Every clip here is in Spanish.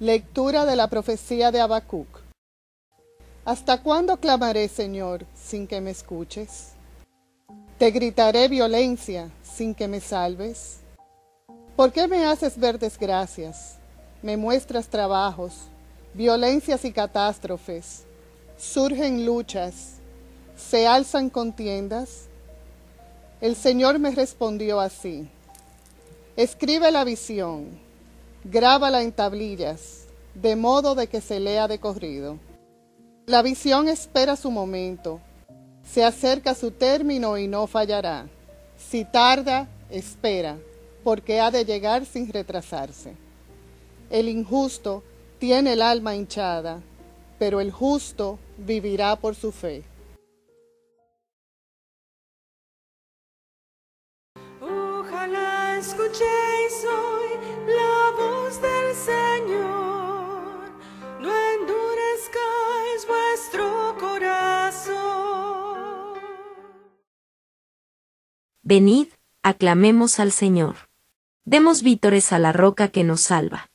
Lectura de la profecía de Habacuc. ¿Hasta cuándo clamaré, Señor, sin que me escuches? Te gritaré violencia sin que me salves. ¿Por qué me haces ver desgracias? Me muestras trabajos, violencias y catástrofes. Surgen luchas, se alzan contiendas. El Señor me respondió así. Escribe la visión grábala en tablillas, de modo de que se lea de corrido. La visión espera su momento, se acerca su término y no fallará. Si tarda, espera, porque ha de llegar sin retrasarse. El injusto tiene el alma hinchada, pero el justo vivirá por su fe. Ojalá escuchéis Venid, aclamemos al Señor. Demos vítores a la roca que nos salva.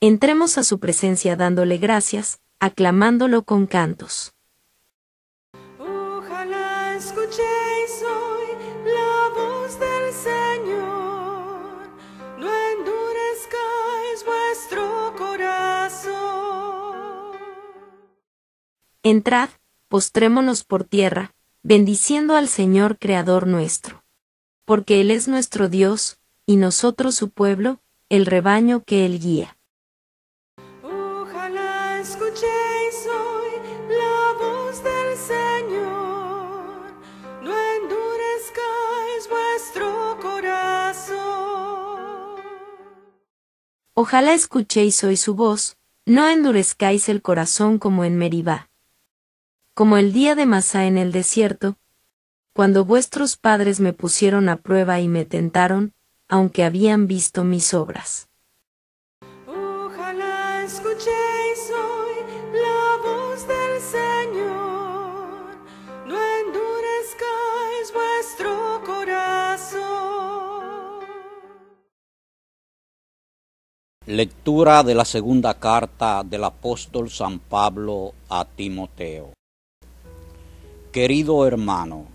Entremos a su presencia dándole gracias, aclamándolo con cantos. Ojalá escuchéis hoy la voz del Señor, no endurezcáis vuestro corazón. Entrad, postrémonos por tierra, bendiciendo al Señor Creador nuestro. Porque Él es nuestro Dios, y nosotros su pueblo, el rebaño que Él guía. Ojalá escuchéis hoy la voz del Señor, no endurezcáis vuestro corazón. Ojalá escuchéis hoy su voz, no endurezcáis el corazón como en Meribá. Como el día de Masá en el desierto, cuando vuestros padres me pusieron a prueba y me tentaron, aunque habían visto mis obras. Ojalá escuchéis hoy la voz del Señor, no endurezcáis vuestro corazón. Lectura de la segunda carta del apóstol San Pablo a Timoteo. Querido hermano,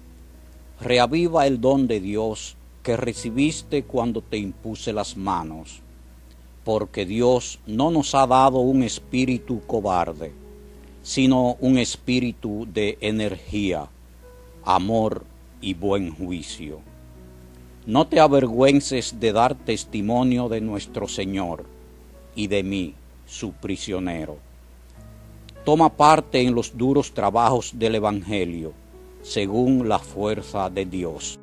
reaviva el don de Dios que recibiste cuando te impuse las manos, porque Dios no nos ha dado un espíritu cobarde, sino un espíritu de energía, amor y buen juicio. No te avergüences de dar testimonio de nuestro Señor y de mí, su prisionero. Toma parte en los duros trabajos del Evangelio, según la fuerza de Dios.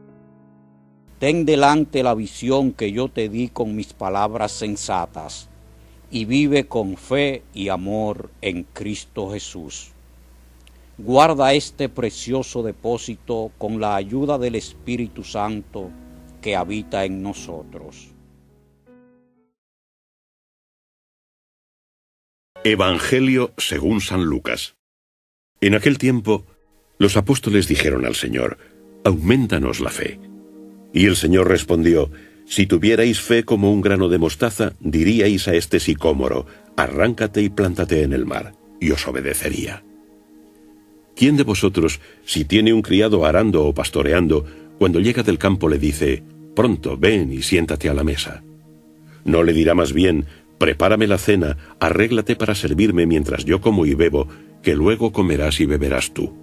Ten delante la visión que yo te di con mis palabras sensatas, y vive con fe y amor en Cristo Jesús. Guarda este precioso depósito con la ayuda del Espíritu Santo que habita en nosotros. Evangelio según San Lucas. En aquel tiempo, los apóstoles dijeron al Señor, Aumentanos la fe. Y el Señor respondió, Si tuvierais fe como un grano de mostaza, diríais a este sicómoro, Arráncate y plántate en el mar, y os obedecería. ¿Quién de vosotros, si tiene un criado arando o pastoreando, cuando llega del campo le dice, Pronto, ven y siéntate a la mesa? ¿No le dirá más bien, Prepárame la cena, arréglate para servirme mientras yo como y bebo, que luego comerás y beberás tú.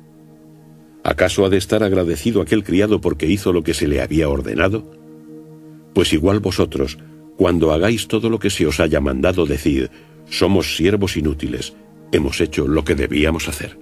¿Acaso ha de estar agradecido aquel criado porque hizo lo que se le había ordenado? Pues igual vosotros, cuando hagáis todo lo que se os haya mandado, decid, somos siervos inútiles, hemos hecho lo que debíamos hacer.